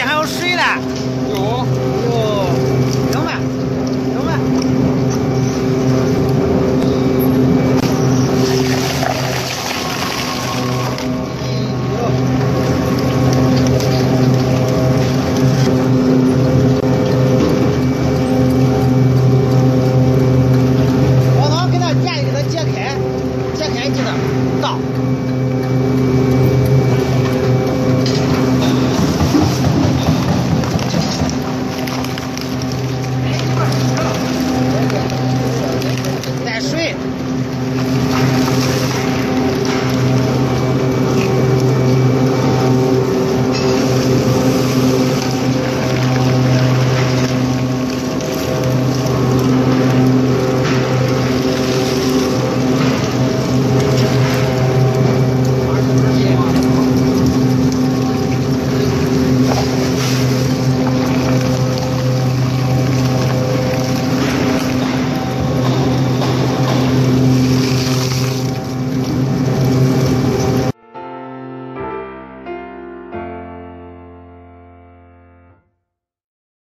还有水呢。